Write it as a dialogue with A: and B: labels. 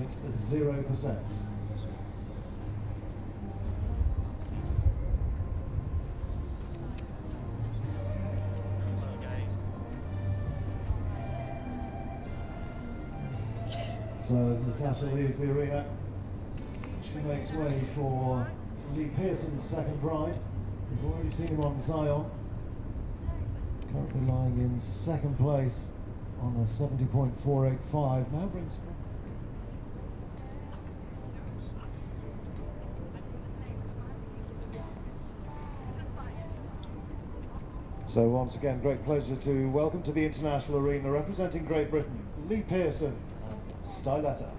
A: 0.0%. So as Natasha leaves the arena, she makes way for Lee Pearson's second ride. We've already seen him on Zion, currently lying in second place on a 70.485. Now brings So once again, great pleasure to welcome to the International Arena representing Great Britain, Lee Pearson and Styletta.